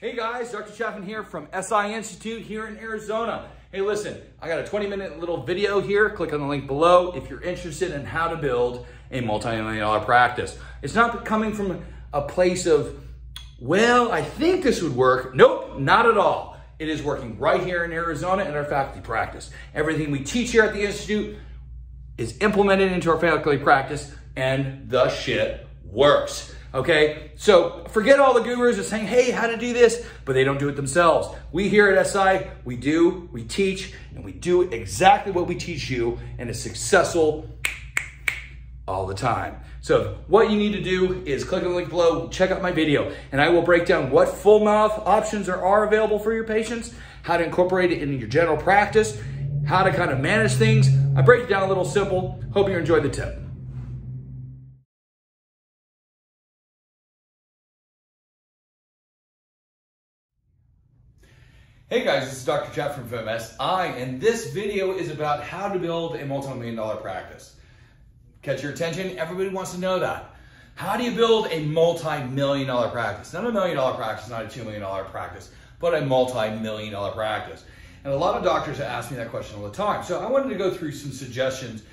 Hey guys, Dr. Chaffin here from SI Institute here in Arizona. Hey listen, I got a 20 minute little video here. Click on the link below if you're interested in how to build a multi-million dollar practice. It's not coming from a place of, well, I think this would work. Nope, not at all. It is working right here in Arizona in our faculty practice. Everything we teach here at the Institute is implemented into our faculty practice and the shit works. Okay, so forget all the gurus that saying, hey, how to do this, but they don't do it themselves. We here at SI, we do, we teach, and we do exactly what we teach you, and it's successful all the time. So what you need to do is click on the link below, check out my video, and I will break down what full mouth options are, are available for your patients, how to incorporate it in your general practice, how to kind of manage things. I break it down a little simple. Hope you enjoyed the tip. Hey guys, this is Dr. Jeff from FMSI, and this video is about how to build a multi-million dollar practice. Catch your attention? Everybody wants to know that. How do you build a multi-million dollar practice? Not a million dollar practice, not a two million dollar practice, but a multi-million dollar practice. And a lot of doctors ask me that question all the time. So I wanted to go through some suggestions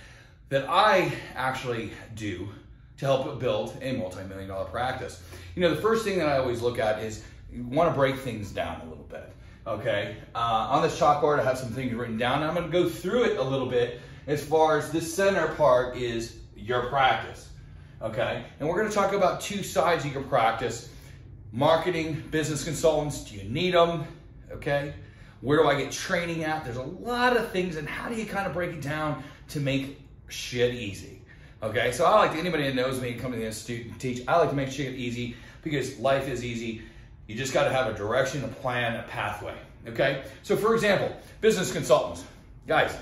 that I actually do to help build a multi-million dollar practice. You know, the first thing that I always look at is you want to break things down a little bit okay? Uh, on this chalkboard, I have some things written down. I'm gonna go through it a little bit as far as this center part is your practice, okay? And we're gonna talk about two sides of your practice. Marketing, business consultants, do you need them, okay? Where do I get training at? There's a lot of things and how do you kind of break it down to make shit easy? Okay, so I like to, anybody that knows me and come to the institute and teach, I like to make shit easy because life is easy you just got to have a direction, a plan, a pathway. Okay? So, for example, business consultants. Guys,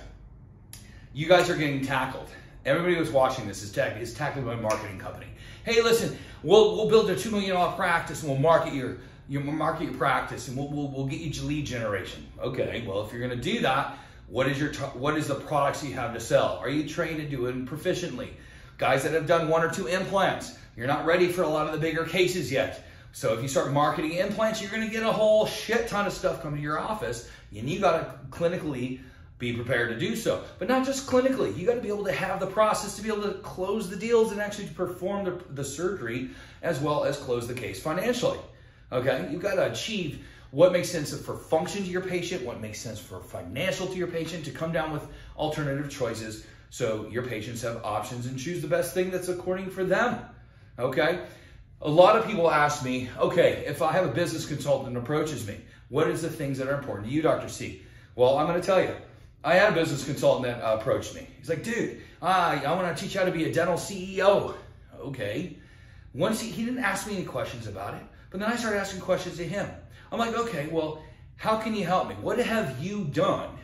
you guys are getting tackled. Everybody who's watching this is, tech, is tackled by a marketing company. Hey, listen, we'll, we'll build a $2 million practice and we'll market your, your market your practice and we'll, we'll, we'll get you lead generation. Okay, well, if you're going to do that, what is your what is the products you have to sell? Are you trained to do it proficiently? Guys that have done one or two implants, you're not ready for a lot of the bigger cases yet. So if you start marketing implants, you're going to get a whole shit ton of stuff coming to your office, and you got to clinically be prepared to do so. But not just clinically, you got to be able to have the process to be able to close the deals and actually perform the, the surgery as well as close the case financially. Okay, you've got to achieve what makes sense for function to your patient, what makes sense for financial to your patient, to come down with alternative choices so your patients have options and choose the best thing that's according for them. Okay? A lot of people ask me, okay, if I have a business consultant that approaches me, what is the things that are important to you, Dr. C? Well, I'm going to tell you. I had a business consultant that uh, approached me. He's like, dude, I, I want to teach you how to be a dental CEO. Okay. Once he, he didn't ask me any questions about it, but then I started asking questions to him. I'm like, okay, well, how can you help me? What have you done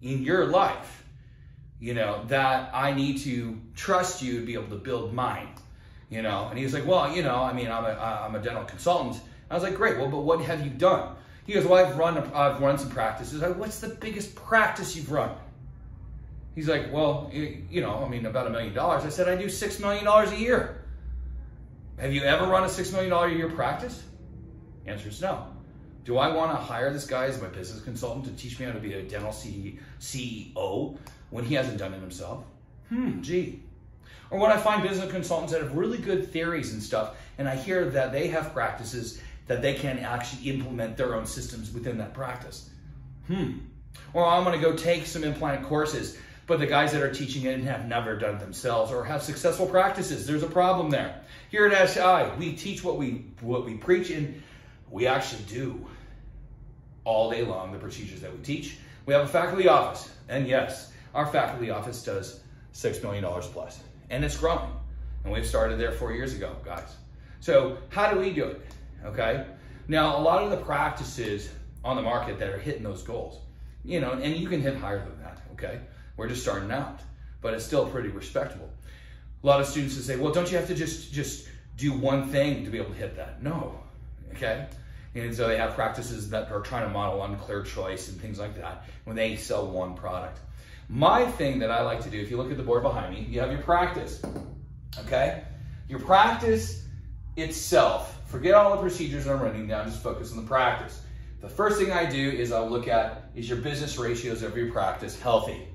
in your life, you know, that I need to trust you to be able to build mine? You know? And he was like, well, you know, I mean, I'm a, I'm a dental consultant. I was like, great, well, but what have you done? He goes, well, I've run, I've run some practices. I like, what's the biggest practice you've run? He's like, well, you know, I mean, about a million dollars. I said, I do $6 million a year. Have you ever run a $6 million a year practice? Answer is no. Do I want to hire this guy as my business consultant to teach me how to be a dental CEO when he hasn't done it himself? Hmm, gee, or when I find business consultants that have really good theories and stuff, and I hear that they have practices that they can actually implement their own systems within that practice. Hmm. Or I'm going to go take some implant courses, but the guys that are teaching it have never done it themselves or have successful practices. There's a problem there. Here at SI, we teach what we what we preach and we actually do all day long the procedures that we teach. We have a faculty office, and yes, our faculty office does $6 million plus and it's growing. And we've started there four years ago, guys. So how do we do it? Okay. Now, a lot of the practices on the market that are hitting those goals, you know, and you can hit higher than that. Okay. We're just starting out, but it's still pretty respectable. A lot of students will say, well, don't you have to just, just do one thing to be able to hit that? No. Okay. And so they have practices that are trying to model on ClearChoice and things like that when they sell one product. My thing that I like to do, if you look at the board behind me, you have your practice, okay? Your practice itself, forget all the procedures I'm running down, just focus on the practice. The first thing I do is I'll look at, is your business ratios of your practice healthy?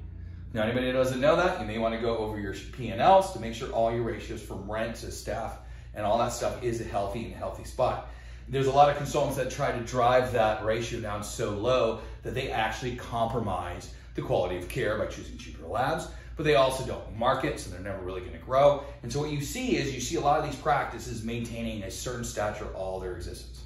Now, anybody doesn't know that, you may want to go over your P&Ls to make sure all your ratios from rent to staff and all that stuff is a healthy and healthy spot. There's a lot of consultants that try to drive that ratio down so low that they actually compromise the quality of care by choosing cheaper labs, but they also don't market, so they're never really gonna grow. And so what you see is you see a lot of these practices maintaining a certain stature all their existence.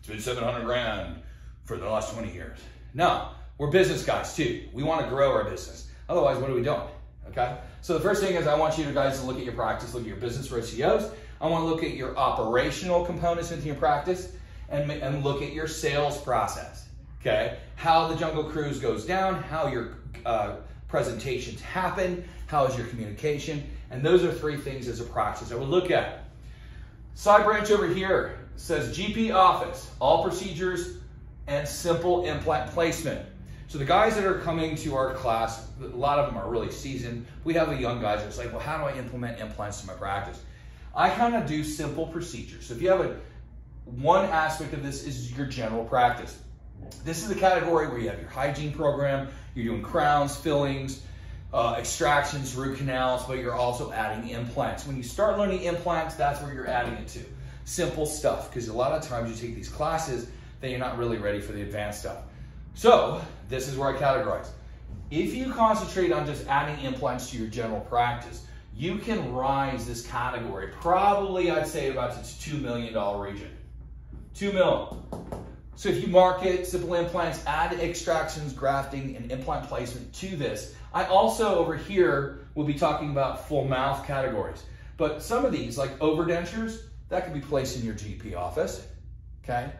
It's been 700 grand for the last 20 years. No, we're business guys too. We wanna grow our business. Otherwise, what are we doing? Okay? So the first thing is I want you guys to look at your practice, look at your business ratios, I want to look at your operational components into your practice and, and look at your sales process. Okay, how the Jungle Cruise goes down, how your uh, presentations happen, how is your communication, and those are three things as a practice I would look at. Side branch over here says GP office, all procedures and simple implant placement. So the guys that are coming to our class, a lot of them are really seasoned. We have the young guys that's like, well, how do I implement implants in my practice? I kind of do simple procedures. So if you have a, one aspect of this is your general practice. This is the category where you have your hygiene program, you're doing crowns, fillings, uh, extractions, root canals, but you're also adding implants. When you start learning implants, that's where you're adding it to. Simple stuff, because a lot of times you take these classes, then you're not really ready for the advanced stuff. So this is where I categorize. If you concentrate on just adding implants to your general practice, you can rise this category probably I'd say about the $2 million region. 2 mil. So if you market simple implants, add extractions, grafting, and implant placement to this. I also over here will be talking about full mouth categories. But some of these, like overdentures, that could be placed in your GP office, okay?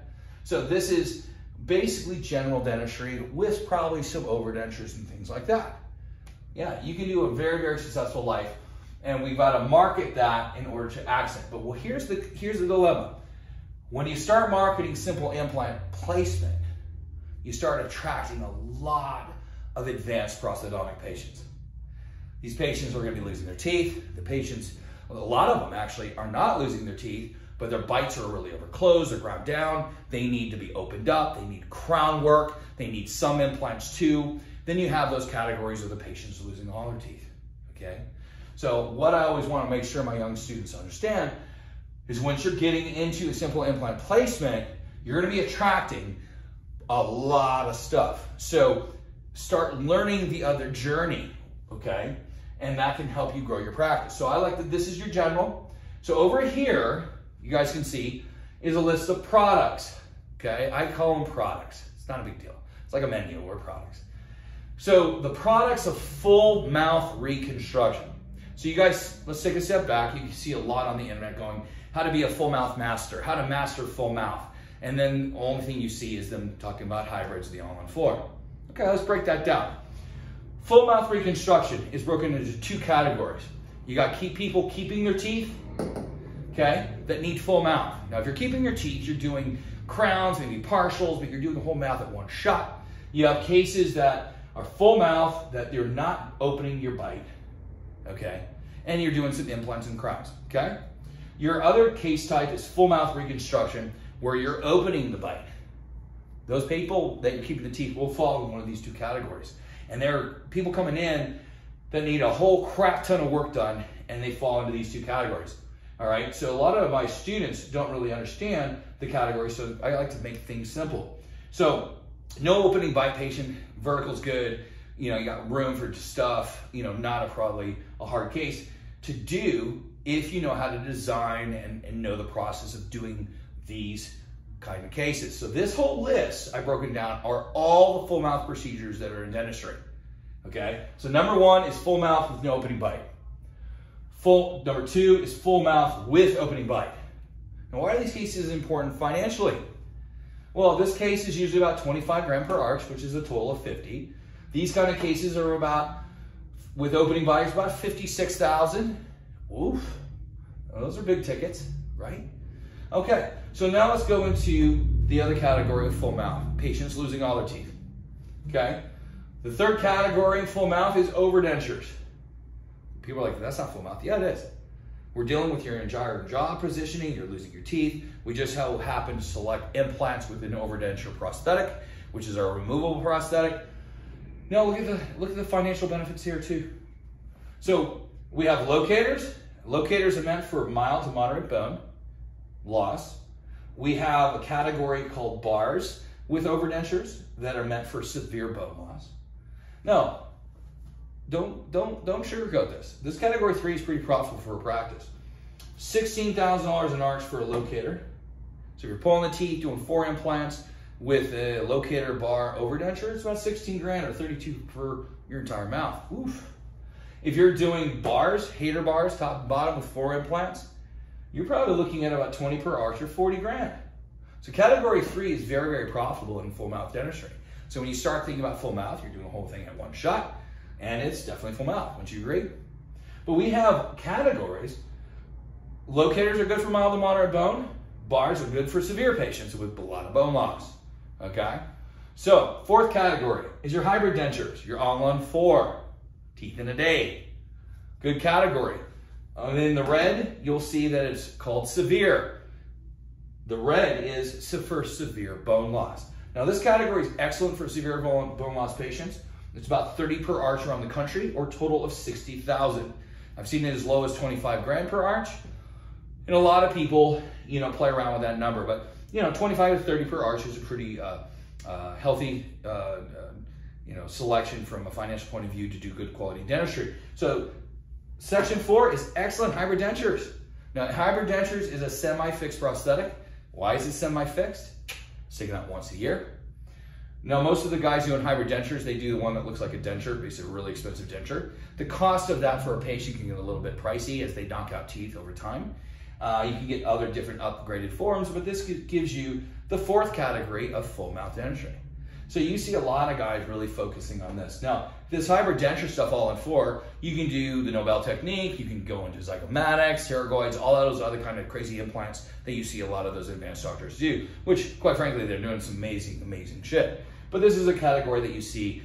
So this is basically general dentistry with probably some overdentures and things like that. Yeah, you can do a very, very successful life and we've got to market that in order to accent. But well, here's the here's the dilemma. When you start marketing simple implant placement, you start attracting a lot of advanced prosthodontic patients. These patients are going to be losing their teeth. The patients, a lot of them actually are not losing their teeth, but their bites are really overclosed, they're ground down. They need to be opened up. They need crown work. They need some implants too. Then you have those categories of the patients losing all their teeth. Okay. So what I always want to make sure my young students understand is once you're getting into a simple implant placement, you're going to be attracting a lot of stuff. So start learning the other journey, okay? And that can help you grow your practice. So I like that this is your general. So over here, you guys can see, is a list of products, okay? I call them products. It's not a big deal. It's like a menu or products. So the products of full mouth reconstruction. So you guys, let's take a step back. You can see a lot on the internet going, how to be a full mouth master, how to master full mouth. And then the only thing you see is them talking about hybrids, the all-on four. Okay, let's break that down. Full mouth reconstruction is broken into two categories. You got keep people keeping their teeth, okay, that need full mouth. Now, if you're keeping your teeth, you're doing crowns, maybe partials, but you're doing the whole mouth at one shot. You have cases that are full mouth, that you're not opening your bite, okay? And you're doing some implants and crowns, okay? Your other case type is full mouth reconstruction, where you're opening the bite. Those people that you're keeping the teeth will fall in one of these two categories. And there are people coming in that need a whole crap ton of work done, and they fall into these two categories. All right, so a lot of my students don't really understand the category, so I like to make things simple. So, no opening bite patient, vertical's good, you know, you got room for stuff, you know, not a probably a hard case to do if you know how to design and, and know the process of doing these kind of cases. So this whole list I've broken down are all the full mouth procedures that are in dentistry. Okay, so number one is full mouth with no opening bite. Full number two is full mouth with opening bite. Now, why are these cases important financially? Well, this case is usually about 25 grand per arch, which is a total of 50. These kind of cases are about, with opening bites, about 56,000. Oof, oh, those are big tickets, right? Okay, so now let's go into the other category of full mouth, patients losing all their teeth. Okay, the third category in full mouth is overdentures. People are like, that's not full mouth. Yeah, it is. We're dealing with your entire jaw positioning, you're losing your teeth. We just happen to select implants with an overdenture prosthetic, which is our removable prosthetic. Now look at the look at the financial benefits here too. So we have locators. Locators are meant for mild to moderate bone loss. We have a category called bars with overdentures that are meant for severe bone loss. No, don't don't don't sugarcoat this. This category three is pretty profitable for a practice. Sixteen thousand dollars an arch for a locator. So if you're pulling the teeth, doing four implants with a locator bar overdenture, it's about 16 grand or 32 for your entire mouth. Oof. If you're doing bars, Hader bars, top and bottom with four implants, you're probably looking at about 20 per arch or 40 grand. So category three is very, very profitable in full mouth dentistry. So when you start thinking about full mouth, you're doing the whole thing at one shot, and it's definitely full mouth. Wouldn't you agree? But we have categories. Locators are good for mild to moderate bone. Bars are good for severe patients with a lot of bone loss. Okay? So, fourth category is your hybrid dentures, your all-on four, teeth in a day. Good category. And in the red, you'll see that it's called severe. The red is for severe bone loss. Now this category is excellent for severe bone, bone loss patients. It's about 30 per arch around the country or total of 60,000. I've seen it as low as 25 grand per arch. And a lot of people, you know, play around with that number, but you know, 25 to 30 per arch is a pretty uh, uh, healthy, uh, you know, selection from a financial point of view to do good quality dentistry. So section four is excellent hybrid dentures. Now, hybrid dentures is a semi-fixed prosthetic. Why is it semi-fixed? It's taken out once a year. Now, most of the guys doing hybrid dentures, they do the one that looks like a denture, basically a really expensive denture. The cost of that for a patient can get a little bit pricey as they knock out teeth over time. Uh, you can get other different upgraded forms, but this gives you the fourth category of full mouth dentistry. So you see a lot of guys really focusing on this. Now, this hybrid denture stuff all in four, you can do the Nobel technique, you can go into zygomatics, pterygoids, all those other kind of crazy implants that you see a lot of those advanced doctors do, which quite frankly, they're doing some amazing, amazing shit. But this is a category that you see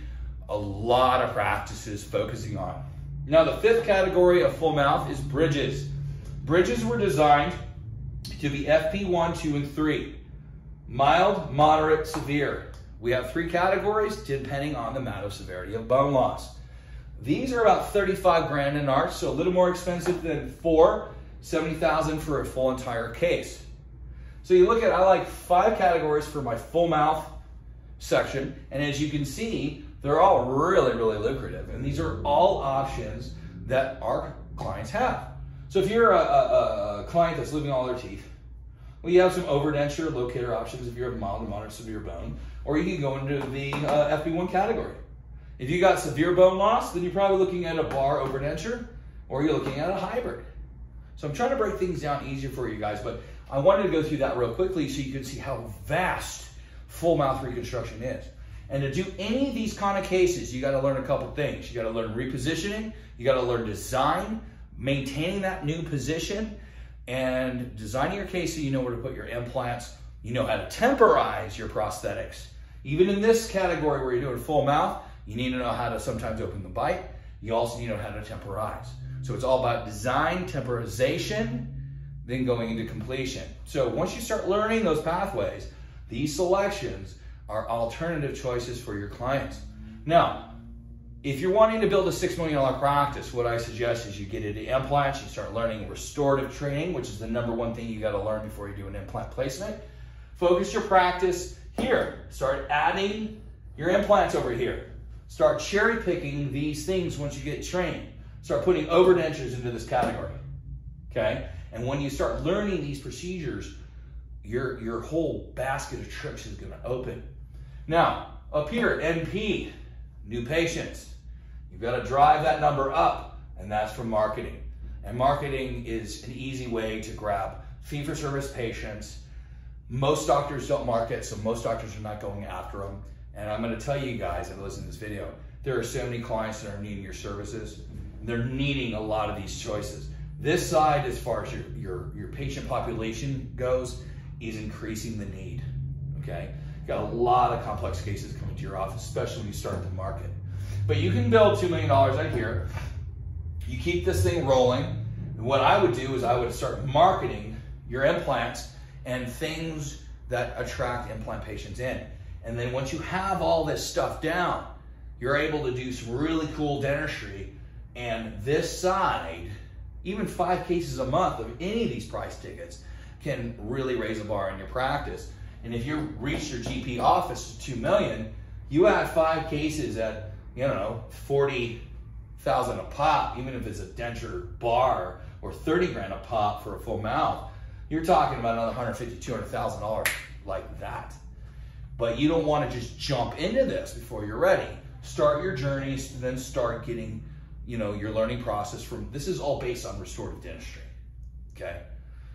a lot of practices focusing on. Now, the fifth category of full mouth is bridges. Bridges were designed to be FP1, 2, and 3. Mild, moderate, severe. We have three categories depending on the amount of severity of bone loss. These are about 35 grand in arch, so a little more expensive than four, 70,000 for a full entire case. So you look at, I like five categories for my full mouth section, and as you can see, they're all really, really lucrative. And these are all options that our clients have. So if you're a, a, a client that's losing all their teeth, well, you have some overdenture locator options if you have mild to moderate severe bone, or you can go into the uh, FP1 category. If you got severe bone loss, then you're probably looking at a bar overdenture, or you're looking at a hybrid. So I'm trying to break things down easier for you guys, but I wanted to go through that real quickly so you can see how vast full mouth reconstruction is. And to do any of these kind of cases, you got to learn a couple things. You got to learn repositioning, you got to learn design, maintaining that new position and designing your case so you know where to put your implants. You know how to temporize your prosthetics. Even in this category where you're doing full mouth, you need to know how to sometimes open the bite. You also need to know how to temporize. So it's all about design, temporization, then going into completion. So once you start learning those pathways, these selections are alternative choices for your clients. Now, if you're wanting to build a $6 million practice, what I suggest is you get into implants, you start learning restorative training, which is the number one thing you got to learn before you do an implant placement. Focus your practice here. Start adding your implants over here. Start cherry picking these things once you get trained. Start putting overdentures into this category. Okay? And when you start learning these procedures, your, your whole basket of tricks is going to open. Now, up here, NP, new patients. You've got to drive that number up, and that's from marketing. And marketing is an easy way to grab fee for service patients. Most doctors don't market, so most doctors are not going after them. And I'm going to tell you guys that listen to this video, there are so many clients that are needing your services. They're needing a lot of these choices. This side, as far as your, your, your patient population goes, is increasing the need. Okay? Got a lot of complex cases coming to your office, especially when you start to market. But you can build $2 million right here. You keep this thing rolling. And what I would do is I would start marketing your implants and things that attract implant patients in. And then once you have all this stuff down, you're able to do some really cool dentistry. And this side, even five cases a month of any of these price tickets can really raise a bar in your practice. And if you reach your GP office to two million, you add five cases at, you know, 40,000 a pop, even if it's a denture bar or 30 grand a pop for a full mouth, you're talking about another 150, 200,000 dollars like that. But you don't want to just jump into this before you're ready. Start your journeys, then start getting, you know, your learning process from, this is all based on restorative dentistry, okay?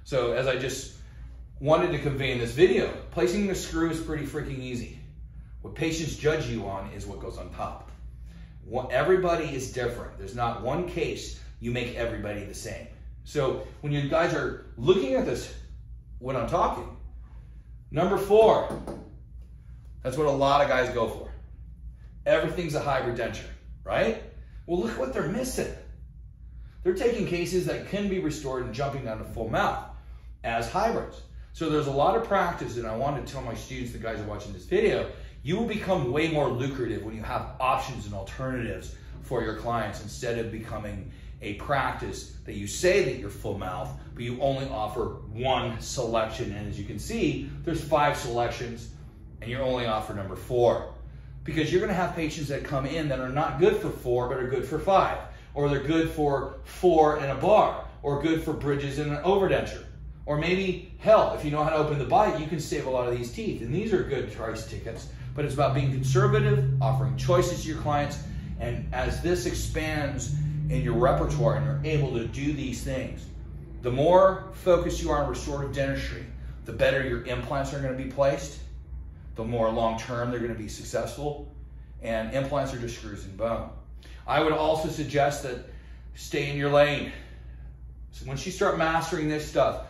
So as I just wanted to convey in this video, placing the screw is pretty freaking easy. What patients judge you on is what goes on top. What everybody is different. There's not one case you make everybody the same. So when you guys are looking at this when I'm talking, number four, that's what a lot of guys go for. Everything's a hybrid denture, right? Well, look what they're missing. They're taking cases that can be restored and jumping down to full mouth as hybrids. So there's a lot of practice, and I want to tell my students, the guys are watching this video, you will become way more lucrative when you have options and alternatives for your clients instead of becoming a practice that you say that you're full mouth, but you only offer one selection. And as you can see, there's five selections and you're only offer number four. Because you're gonna have patients that come in that are not good for four, but are good for five. Or they're good for four and a bar, or good for bridges and an overdenture. Or maybe, hell, if you know how to open the bite, you can save a lot of these teeth. And these are good price tickets, but it's about being conservative, offering choices to your clients. And as this expands in your repertoire and you're able to do these things, the more focused you are on restorative dentistry, the better your implants are going to be placed, the more long term they're going to be successful. And implants are just screws and bone. I would also suggest that stay in your lane. So once you start mastering this stuff,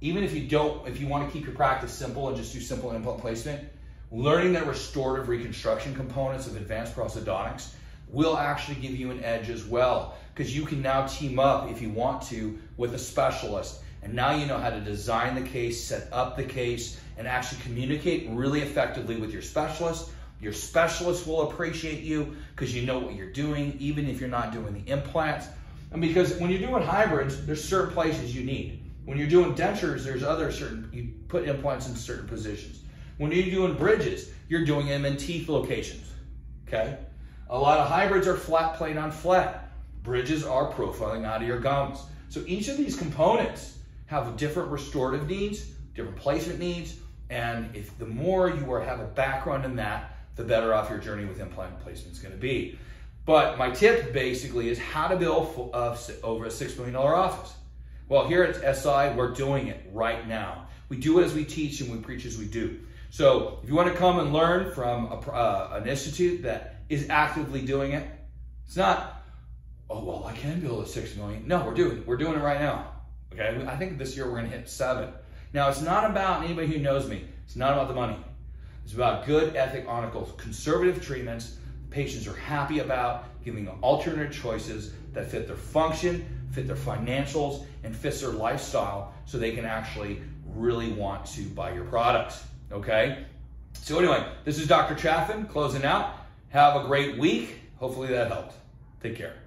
even if you don't, if you want to keep your practice simple and just do simple implant placement, learning the restorative reconstruction components of advanced prosthodontics will actually give you an edge as well because you can now team up if you want to with a specialist and now you know how to design the case, set up the case, and actually communicate really effectively with your specialist. Your specialist will appreciate you because you know what you're doing, even if you're not doing the implants. And because when you're doing hybrids, there's certain places you need. When you're doing dentures, there's other certain, you put implants in certain positions. When you're doing bridges, you're doing them in teeth locations, okay? A lot of hybrids are flat plane on flat. Bridges are profiling out of your gums. So each of these components have different restorative needs, different placement needs, and if the more you are, have a background in that, the better off your journey with implant placement is going to be. But my tip basically is how to build over a $6 million office. Well, here at SI, we're doing it right now. We do it as we teach and we preach as we do. So if you want to come and learn from a, uh, an institute that is actively doing it, it's not, oh, well, I can build a $6 million. No, we're doing. We're doing it right now. Okay, I think this year we're gonna hit seven. Now, it's not about anybody who knows me. It's not about the money. It's about good ethic articles, conservative treatments patients are happy about, giving them alternate choices that fit their function, fit their financials, and fits their lifestyle so they can actually really want to buy your products, okay? So anyway, this is Dr. Chaffin closing out. Have a great week. Hopefully that helped. Take care.